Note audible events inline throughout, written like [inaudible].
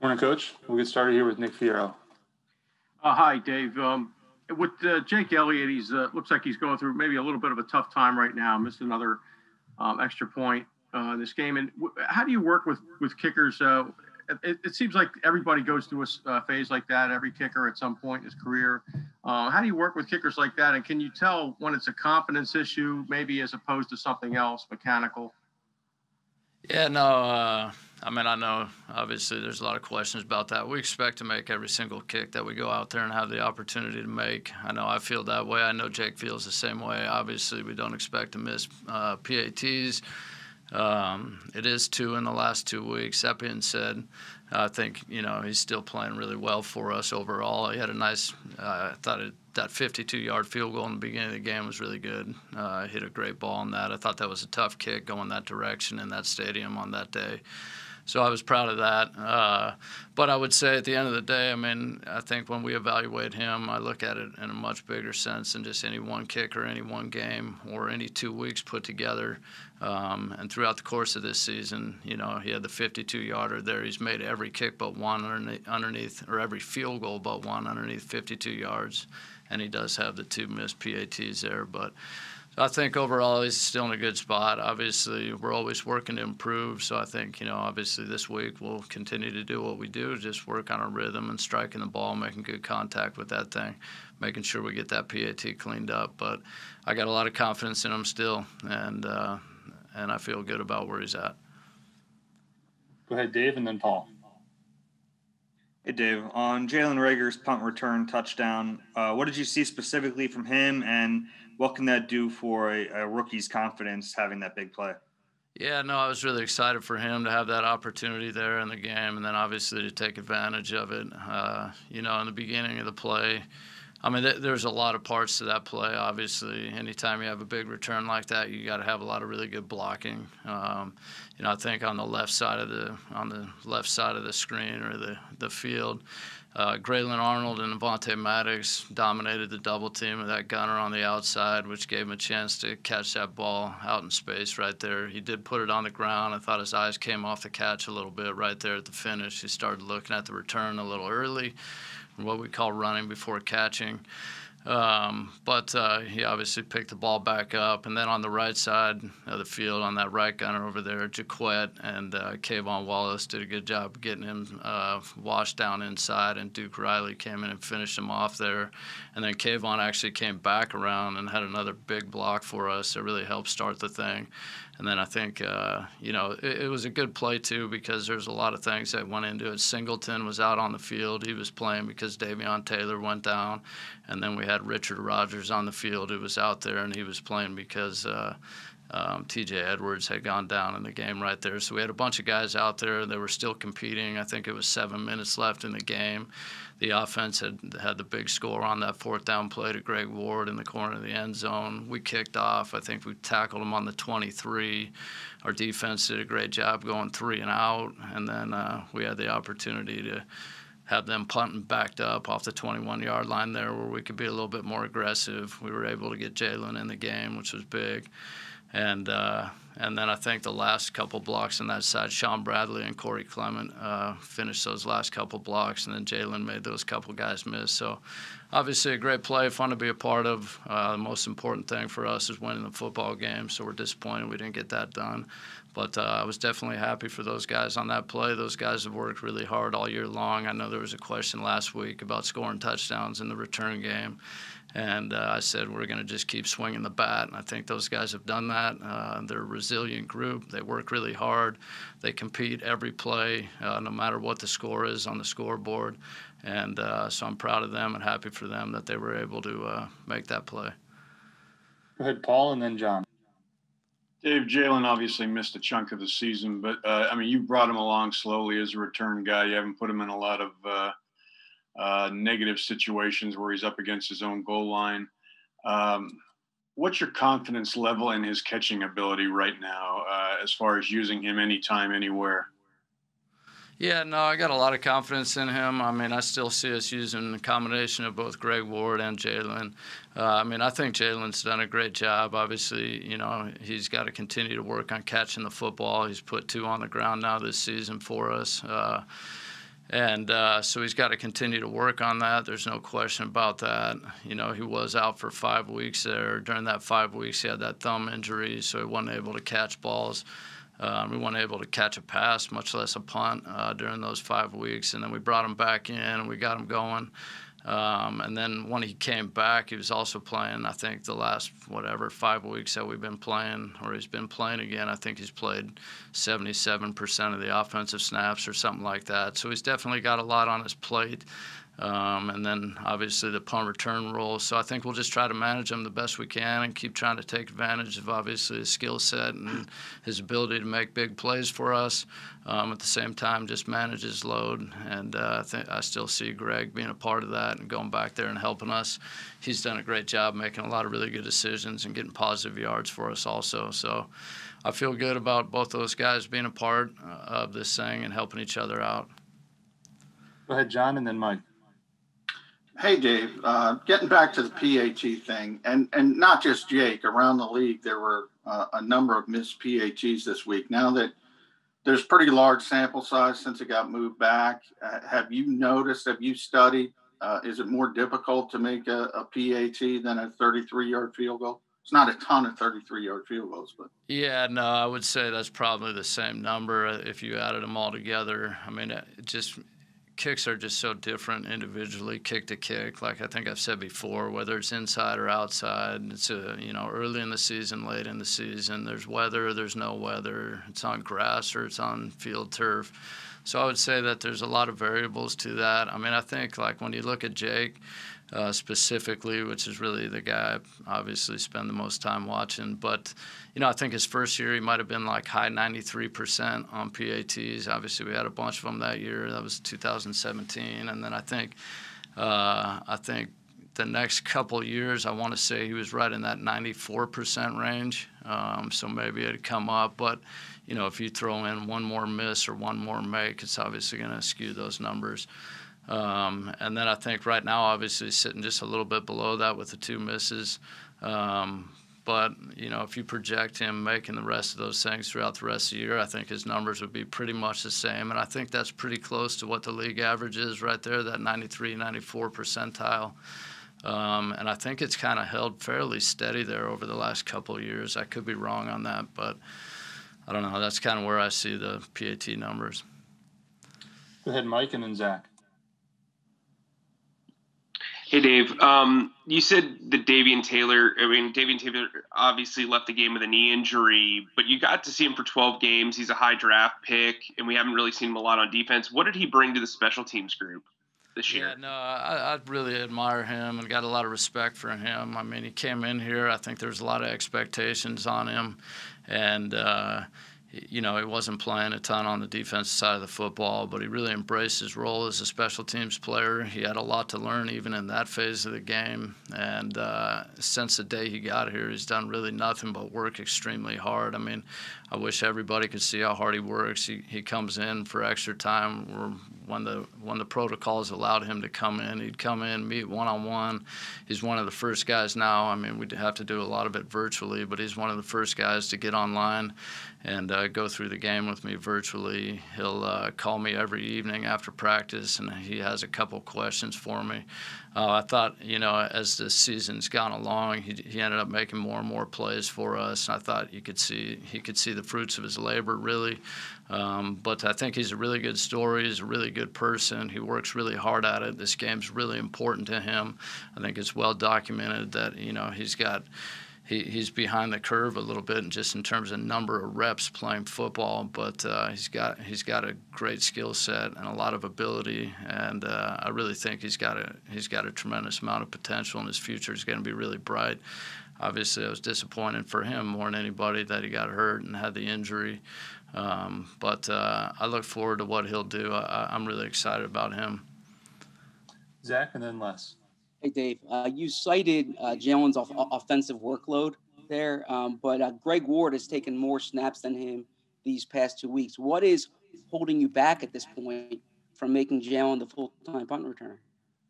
Morning, Coach. We'll get started here with Nick Fierro. Uh, hi, Dave. Um, with uh, Jake Elliott, he's uh, looks like he's going through maybe a little bit of a tough time right now. Missed another um, extra point uh, in this game. And w- how do you work with with kickers? Uh, it, it, seems like everybody goes through a uh, phase like that. Every kicker at some point in his career. Uh, how do you work with kickers like that? And can you tell when it's a confidence issue, maybe as opposed to something else, mechanical? Yeah, no. Uh, I mean, I know obviously there's a lot of questions about that. We expect to make every single kick that we go out there and have the opportunity to make. I know I feel that way. I know Jake feels the same way. Obviously, we don't expect to miss uh, PATs. Um, it is two in the last two weeks. That being said, I think you know he's still playing really well for us overall. He had a nice, uh, I thought it, that 52-yard field goal in the beginning of the game was really good. Uh, hit a great ball on that. I thought that was a tough kick going that direction in that stadium on that day. So I was proud of that. Uh, but I would say at the end of the day, I mean, I think when we evaluate him, I look at it in a much bigger sense than just any one kick or any one game or any two weeks put together. Um, and throughout the course of this season, you know, he had the 52 yarder there. He's made every kick but one underneath, underneath, or every field goal but one underneath 52 yards. And he does have the two missed PATs there. But I think overall he's still in a good spot. Obviously, we're always working to improve. So I think, you know, obviously this week we'll continue to do what we do, just work on our rhythm and striking the ball, making good contact with that thing, making sure we get that PAT cleaned up. But I got a lot of confidence in him still, and uh, and I feel good about where he's at. Go ahead, Dave, and then Paul. Hey, Dave. On Jalen Reagor's punt return touchdown, uh, what did you see specifically from him, and what can that do for a, a rookie's confidence having that big play? Yeah, no, I was really excited for him to have that opportunity there in the game, and then obviously to take advantage of it. Uh, you know, in the beginning of the play, I mean, th- there's a lot of parts to that play. Obviously, anytime you have a big return like that, you got to have a lot of really good blocking. Um, you know, I think on the left side of the on the left side of the screen or the the field, uh, Grayland Arnold and Avonte Maddox dominated the double team of that gunner on the outside, which gave him a chance to catch that ball out in space right there. He did put it on the ground. I thought his eyes came off the catch a little bit right there at the finish. He started looking at the return a little early what we call running before catching. Um, but uh, he obviously picked the ball back up. And then on the right side of the field, on that right gunner over there, Jacquet and uh, K'Von Wallace did a good job getting him uh, washed down inside. And Duke Riley came in and finished him off there. And then K'Von actually came back around and had another big block for us. It really helped start the thing. And then I think, uh, you know, it, it, was a good play too because there's a lot of things that went into it. Singleton was out on the field. He was playing because Davion Taylor went down. And then we had Richard Rodgers on the field who was out there and he was playing because. Uh, um, TJ Edwards had gone down in the game right there. So we had a bunch of guys out there that were still competing. I think it was seven minutes left in the game. The offense had had the big score on that fourth down play to Greg Ward in the corner of the end zone. We kicked off. I think we tackled him on the 23. Our defense did a great job going three and out. And then uh, we had the opportunity to have them punting backed up off the 21 yard line there where we could be a little bit more aggressive. We were able to get Jalen in the game, which was big and uh, and then I think the last couple blocks on that side, Shaun Bradley and Corey Clement uh, finished those last couple blocks, and then Jalen made those couple guys miss. So obviously a great play, fun to be a part of. Uh, the most important thing for us is winning the football game, so we're disappointed we didn't get that done. But uh, I was definitely happy for those guys on that play. Those guys have worked really hard all year long. I know there was a question last week about scoring touchdowns in the return game and uh, I said, we're going to just keep swinging the bat. And I think those guys have done that. Uh, they're a resilient group. They work really hard. They compete every play, uh, no matter what the score is on the scoreboard. And uh, so I'm proud of them and happy for them that they were able to uh, make that play. Go ahead, Paul, and then John. Dave Jalen obviously missed a chunk of the season, but uh, I mean, you brought him along slowly as a return guy. You haven't put him in a lot of uh, negative situations where he's up against his own goal line. Um, what's your confidence level in his catching ability right now, uh, as far as using him anytime, anywhere? Yeah, no, I got a lot of confidence in him. I mean, I still see us using a combination of both Greg Ward and Jalen. Uh, I mean, I think Jalen's done a great job. Obviously, you know, he's got to continue to work on catching the football. He's put two on the ground now this season for us. Uh, And uh, so he's got to continue to work on that. There's no question about that. You know, he was out for five weeks there. During that five weeks, he had that thumb injury, so he wasn't able to catch balls. Um, we weren't able to catch a pass, much less a punt, uh, during those five weeks. And then we brought him back in and we got him going. Um, and then when he came back, he was also playing. I think the last whatever five weeks that we've been playing, or he's been playing again. I think he's played 77% of the offensive snaps or something like that. So he's definitely got a lot on his plate. Um, and then obviously the punt return role. So I think we'll just try to manage him the best we can and keep trying to take advantage of obviously his skill set and his ability to make big plays for us. Um, at the same time, just manage his load. And uh, I think I still see Greg being a part of that and going back there and helping us. He's done a great job making a lot of really good decisions and getting positive yards for us also. So I feel good about both those guys being a part uh, of this thing and helping each other out. Go ahead, John, and then Mike. Hey, Dave. Uh, getting back to the PAT thing, and and not just Jake. Around the league, there were uh, a number of missed PATs this week. Now that there's pretty large sample size since it got moved back, uh, have you noticed? Have you studied? Uh, is it more difficult to make a, a PAT than a 33-yard field goal? It's not a ton of 33-yard field goals, but yeah, no, I would say that's probably the same number if you added them all together. I mean, it just kicks are just so different individually, kick to kick. Like I think I've said before, whether it's inside or outside, it's a, you know early in the season, late in the season. There's weather, there's no weather. It's on grass or it's on field turf. So I would say that there's a lot of variables to that. I mean, I think like when you look at Jake uh, specifically, which is really the guy I obviously spend the most time watching. But, you know, I think his first year he might have been like high 93% on PATs. Obviously, we had a bunch of them that year. That was 2017. And then I think, uh, I think the next couple years, I want to say he was right in that 94% range. Um, so maybe it'd come up. But, you know, if you throw in one more miss or one more make, it's obviously going to skew those numbers. Um, and then I think right now, obviously, sitting just a little bit below that with the two misses. Um, but you know, if you project him making the rest of those things throughout the rest of the year, I think his numbers would be pretty much the same. And I think that's pretty close to what the league average is right there, that 93, 94 percentile. Um, and I think it's kind of held fairly steady there over the last couple of years. I could be wrong on that, but I don't know. That's kind of where I see the PAT numbers. Go ahead, Mike, and then Zach. Hey, Dave. Um, you said that Davion Taylor, I mean, Davion Taylor obviously left the game with a knee injury, but you got to see him for 12 games. He's a high draft pick, and we haven't really seen him a lot on defense. What did he bring to the special teams group this year? Yeah, no, I, I really admire him and got a lot of respect for him. I mean, he came in here, I think there's a lot of expectations on him, and, uh, you know, he wasn't playing a ton on the defensive side of the football, but he really embraced his role as a special teams player. He had a lot to learn even in that phase of the game. And uh, since the day he got here, he's done really nothing but work extremely hard. I mean, I wish everybody could see how hard he works. He, he comes in for extra time when the when the protocols allowed him to come in. He'd come in, meet one on one. He's one of the first guys now. I mean, we'd have to do a lot of it virtually, but he's one of the first guys to get online and uh, go through the game with me virtually. He'll uh, call me every evening after practice, and he has a couple questions for me. Uh, I thought, you know, as the season's gone along, he, he ended up making more and more plays for us. And I thought you could see he could see the fruits of his labor, really. Um, but I think he's a really good story. He's a really good person. He works really hard at it. This game's really important to him. I think it's well documented that you know he's got he, he's behind the curve a little bit, just in terms of number of reps playing football. But uh, he's got he's got a great skill set and a lot of ability, and uh, I really think he's got a he's got a tremendous amount of potential, and his future is going to be really bright. Obviously, I was disappointed for him more than anybody that he got hurt and had the injury. Um, but uh, I look forward to what he'll do. I, I'm really excited about him. Zach, and then Les. Hey, Dave, uh, you cited uh, Jalen's off- offensive workload there, um, but uh, Greg Ward has taken more snaps than him these past two weeks. What is holding you back at this point from making Jalen the full time punt returner?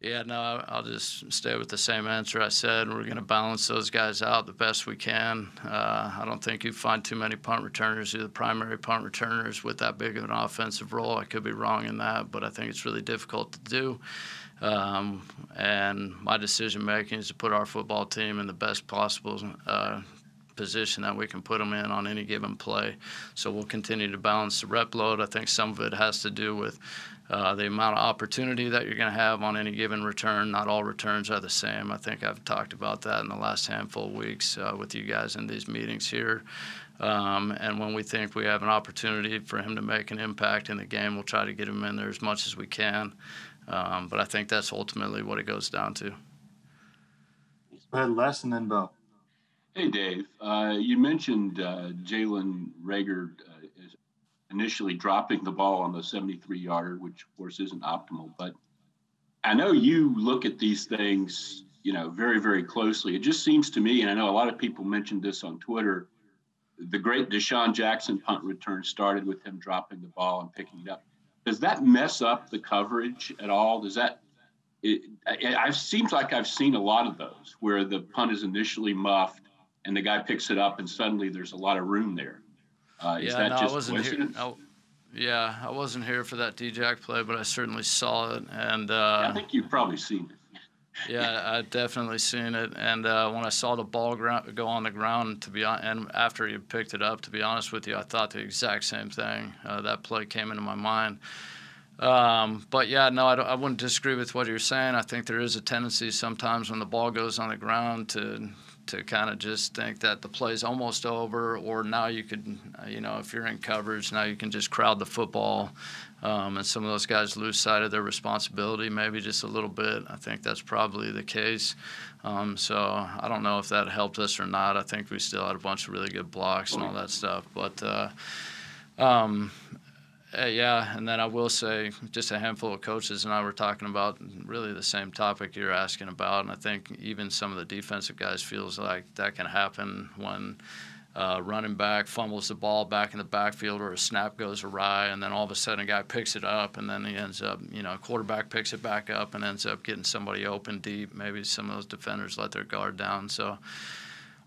Yeah, no, I'll just stay with the same answer I said. We're going to balance those guys out the best we can. Uh, I don't think you find too many punt returners, either primary punt returners with that big of an offensive role. I could be wrong in that, but I think it's really difficult to do. Um, and my decision making is to put our football team in the best possible uh, position that we can put them in on any given play. So we'll continue to balance the rep load. I think some of it has to do with uh, the amount of opportunity that you're going to have on any given return. Not all returns are the same. I think I've talked about that in the last handful of weeks uh, with you guys in these meetings here. Um, and when we think we have an opportunity for him to make an impact in the game, we'll try to get him in there as much as we can. Um, but I think that's ultimately what it goes down to. Go ahead, Les, and then Bo. Hey, Dave. Uh, you mentioned uh, Jalen Reagor is initially dropping the ball on the 73 yarder, which of course isn't optimal. But I know you look at these things, you know, very, very closely. It just seems to me, and I know a lot of people mentioned this on Twitter. The great DeSean Jackson punt return started with him dropping the ball and picking it up. Does that mess up the coverage at all? Does that it, it, it seems like I've seen a lot of those where the punt is initially muffed and the guy picks it up and suddenly there's a lot of room there. Uh, is yeah, that no, just I wasn't here. I, yeah, I wasn't here for that D-Jack play, but I certainly saw it, and uh, I think you've probably seen it. [laughs] yeah, I definitely seen it. And uh, when I saw the ball ground, go on the ground, to be hon- and after he picked it up, to be honest with you, I thought the exact same thing. Uh, that play came into my mind. Um, but yeah, no, I, I wouldn't disagree with what you're saying. I think there is a tendency sometimes when the ball goes on the ground to to kind of just think that the play's almost over, or now you could, you know, if you're in coverage, now you can just crowd the football. Um, and some of those guys lose sight of their responsibility, maybe just a little bit. I think that's probably the case. Um, so I don't know if that helped us or not. I think we still had a bunch of really good blocks and all that stuff. But uh, um, uh, yeah, and then I will say, just a handful of coaches and I were talking about really the same topic you're asking about, and I think even some of the defensive guys feels like that can happen when uh, running back fumbles the ball back in the backfield or a snap goes awry, and then all of a sudden a guy picks it up, and then he ends up, you know, a quarterback picks it back up and ends up getting somebody open deep. Maybe some of those defenders let their guard down, so.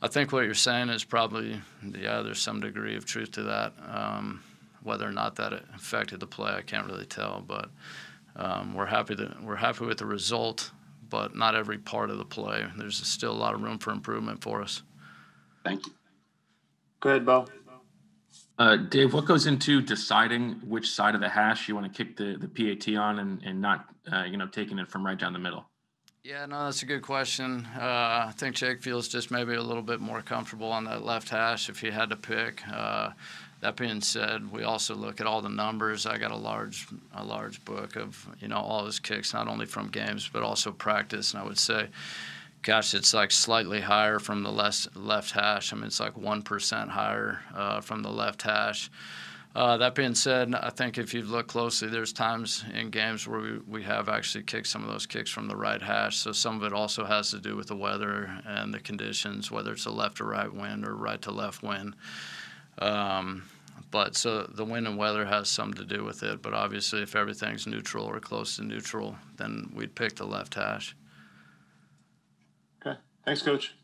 I think what you're saying is probably, yeah, there's some degree of truth to that. Um, whether or not that affected the play, I can't really tell. But um, we're happy that we're happy with the result, but not every part of the play. There's still a lot of room for improvement for us. Thank you. Go ahead, Bo. Uh, Dave, what goes into deciding which side of the hash you want to kick the, the PAT on and, and not, uh, you know, taking it from right down the middle? Yeah, no, that's a good question. Uh, I think Jake feels just maybe a little bit more comfortable on that left hash if he had to pick. Uh, that being said, we also look at all the numbers. I got a large, a large book of you know all his kicks, not only from games but also practice. And I would say, gosh, it's like slightly higher from the left left hash. I mean, it's like one percent higher uh, from the left hash. Uh, that being said, I think if you look closely, there's times in games where we, we have actually kicked some of those kicks from the right hash. So some of it also has to do with the weather and the conditions, whether it's a left or right wind or right to left wind. Um, but so the wind and weather has some to do with it. But obviously, if everything's neutral or close to neutral, then we'd pick the left hash. Okay. Thanks, Coach.